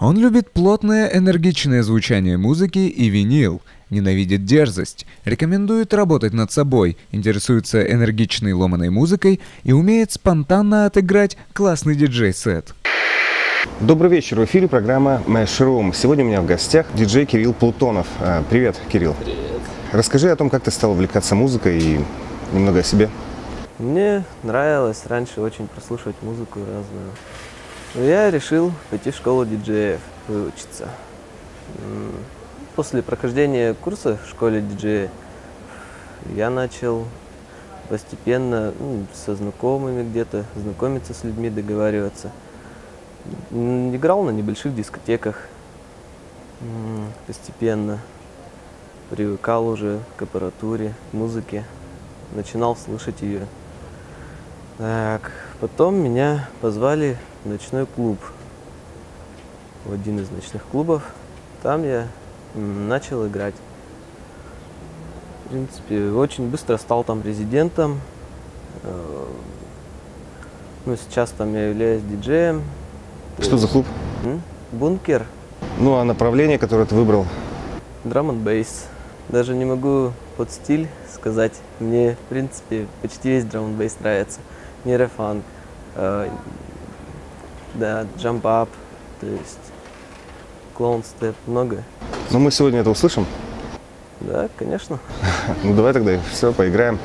Он любит плотное энергичное звучание музыки и винил, ненавидит дерзость, рекомендует работать над собой, интересуется энергичной ломаной музыкой и умеет спонтанно отыграть классный диджей-сет. Добрый вечер, в эфире программа Mesh Room. Сегодня у меня в гостях диджей Кирилл Плутонов. А, Привет, Кирилл. Привет. Расскажи о том, как ты стал увлекаться музыкой и немного о себе. Мне нравилось раньше очень прослушивать музыку разную. Я решил пойти в школу диджеев, выучиться. После прохождения курса в школе диджея я начал постепенно ну, со знакомыми где-то знакомиться с людьми, договариваться. Играл на небольших дискотеках постепенно. Привыкал уже к аппаратуре, к музыке. Начинал слышать ее. Так, потом меня позвали ночной клуб. В один из ночных клубов. Там я начал играть. В принципе, очень быстро стал там резидентом. Э, Ну, сейчас там я являюсь диджеем. То Что за клуб? Бункер, Ну, а направление, которое ты выбрал? драм н бейс. Даже не могу под стиль сказать. Мне, в принципе, почти весь драм н бейс нравится. Нейрофанк, э, да, джамп ап, то есть клоун степ, много. Ну, мы сегодня это услышим. Да, конечно. Ну, давай тогда все, поиграем.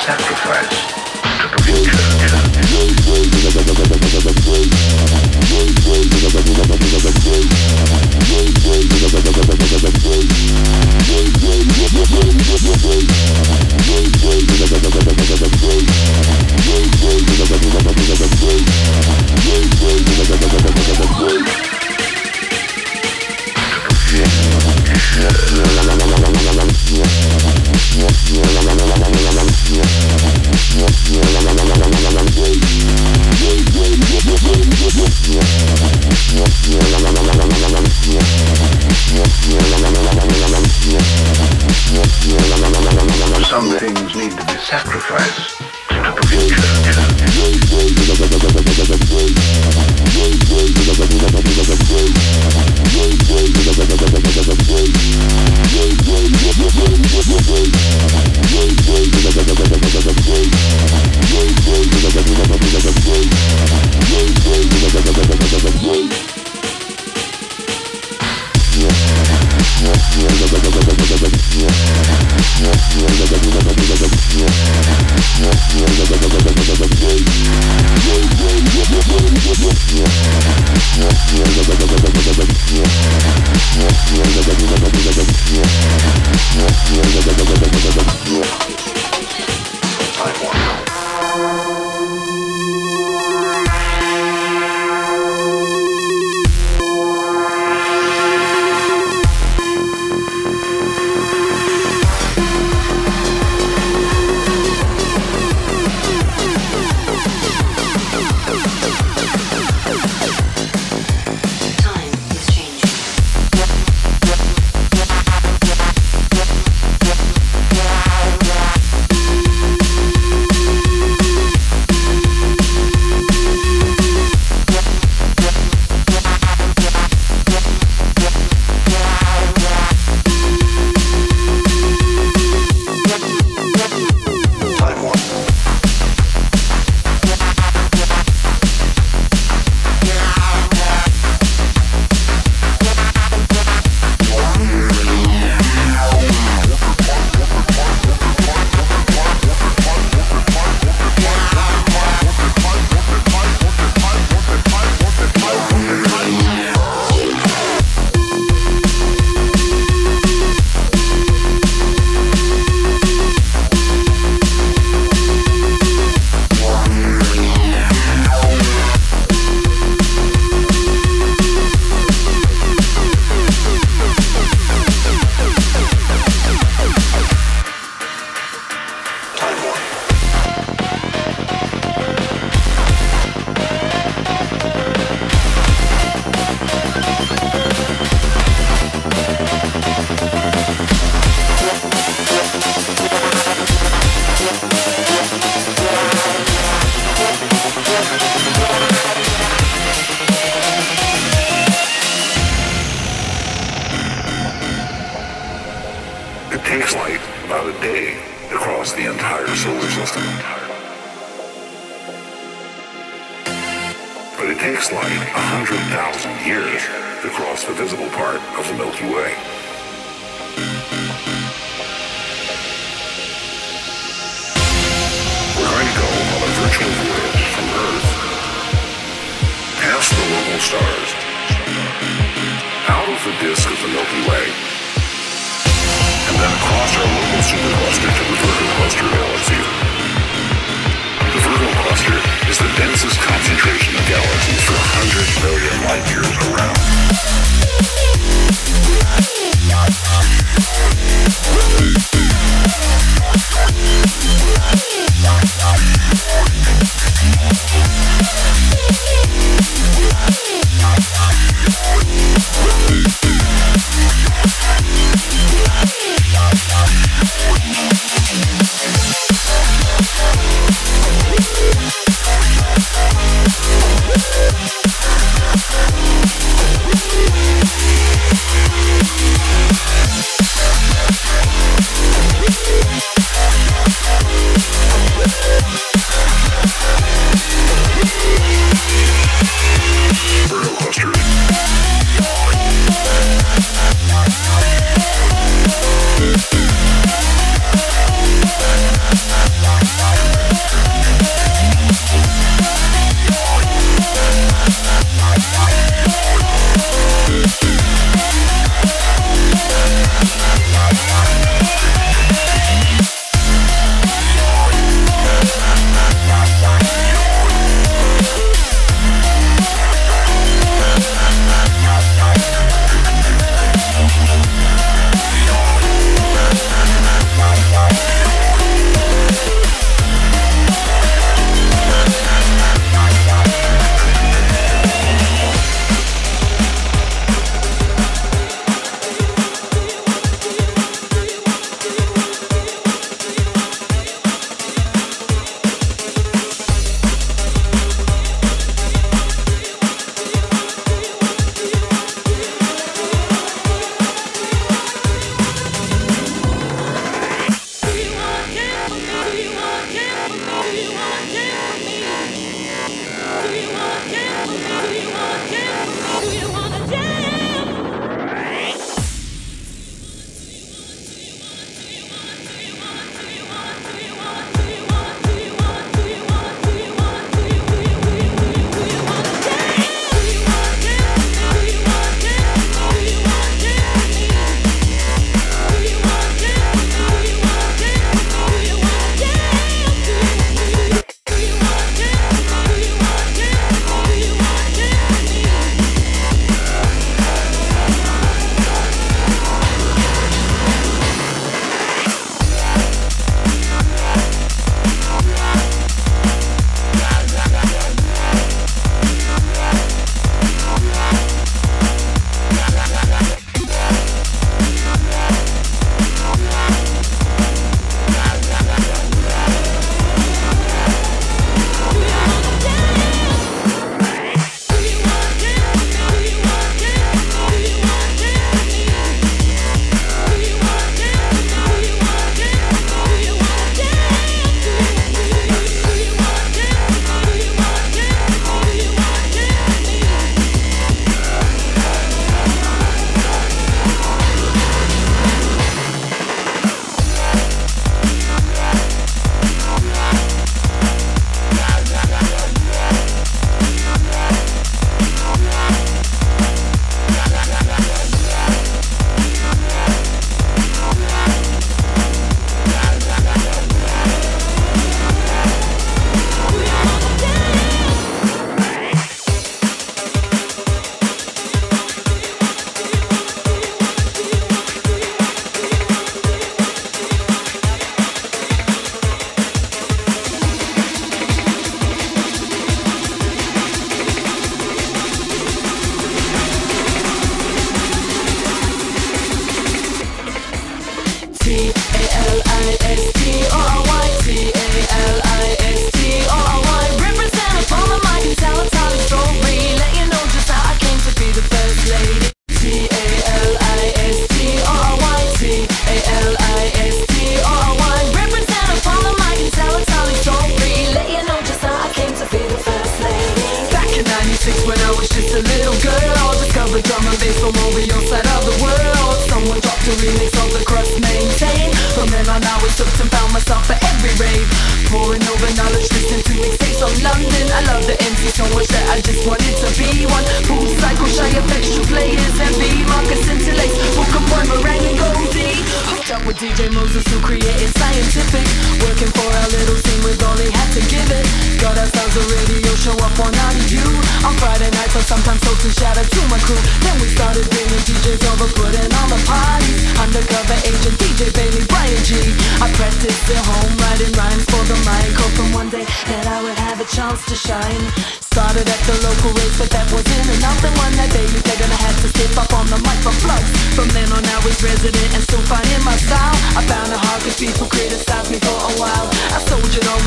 sacrifice to the victory.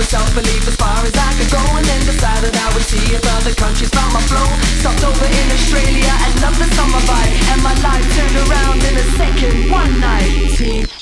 Self-belief as far as I could go, and then decided I would see if other countries found my flow. Stopped over in Australia and loved the summer vibe, and my life turned around in a second, one night.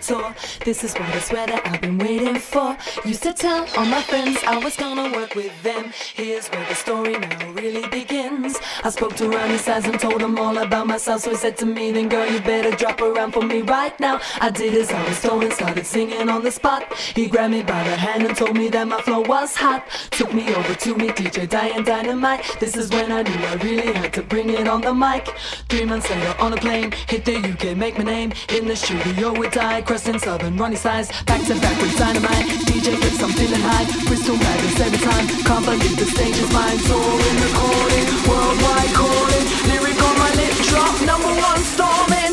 Tour. This is what I swear that I've been waiting for. Used to tell all my friends I was gonna work with them. Here's where the story now really begins. I spoke to Ronnie Size and told him all about myself. So he said to me, then girl, you better drop around for me right now. I did as I was told and started singing on the spot. He grabbed me by the hand and told me that my flow was hot. Took me over to meet DJ Diane Dynamite. This is when I knew I really had to bring it on the mic. Three months later on a plane, hit the UK, make my name in the studio with Di, Crust Running Ronnie size. Back to back with dynamite. DJ gets I'm feeling high. Crystal madness every time. Can't believe the stage is mine. Soaring, recording, worldwide calling. Lyric on my lip drop, number one storming.